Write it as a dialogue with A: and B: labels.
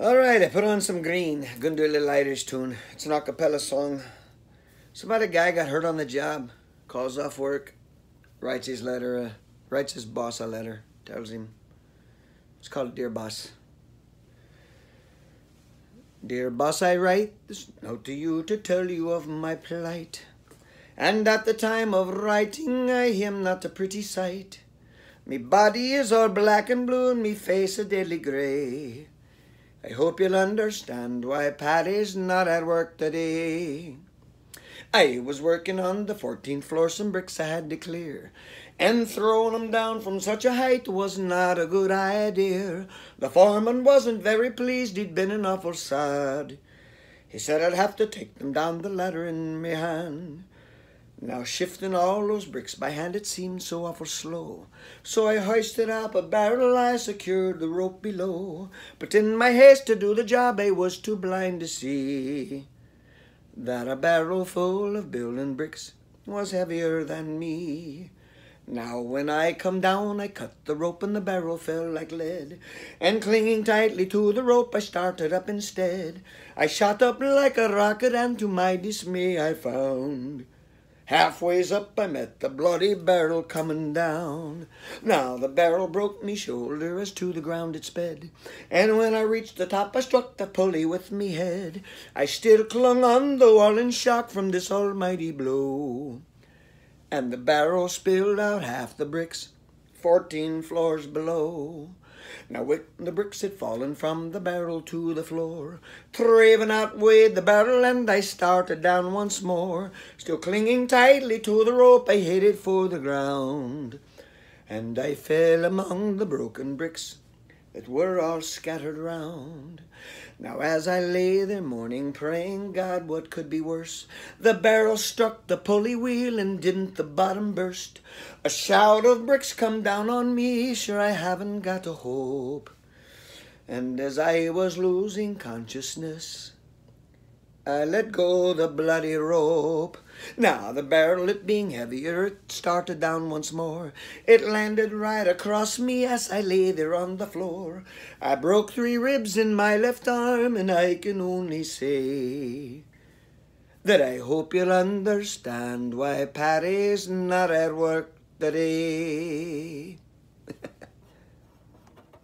A: All right, I put on some green. Gonna do a little Irish tune. It's an a cappella song. It's about a guy got hurt on the job, calls off work, writes his letter, uh, writes his boss a letter, tells him. It's called Dear Boss. Dear boss, I write this note to you to tell you of my plight. And at the time of writing, I am not a pretty sight. Me body is all black and blue, and me face a deadly grey. I hope you'll understand why Paddy's not at work today. I was working on the 14th floor, some bricks I had to clear. And throwing 'em down from such a height was not a good idea. The foreman wasn't very pleased, he'd been an awful sad. He said I'd have to take them down the ladder in me hand. Now shifting all those bricks by hand it seemed so awful slow. So I hoisted up a barrel, I secured the rope below. But in my haste to do the job I was too blind to see that a barrel full of building bricks was heavier than me. Now when I come down I cut the rope and the barrel fell like lead. And clinging tightly to the rope I started up instead. I shot up like a rocket and to my dismay I found Halfways up I met the bloody barrel coming down. Now the barrel broke me shoulder as to the ground it sped. And when I reached the top I struck the pulley with me head. I still clung on the wall in shock from this almighty blow. And the barrel spilled out half the bricks, fourteen floors below. Now when the bricks had fallen from the barrel to the floor, Traven outweighed the barrel and I started down once more. Still clinging tightly to the rope, I headed for the ground. And I fell among the broken bricks that were all scattered round. Now as I lay there mourning, praying God what could be worse, the barrel struck the pulley wheel and didn't the bottom burst. A shout of bricks come down on me, sure I haven't got a hope. And as I was losing consciousness, I let go the bloody rope. Now the barrel, it being heavier, it started down once more. It landed right across me as I lay there on the floor. I broke three ribs in my left arm, and I can only say that I hope you'll understand why Paddy's not at work today.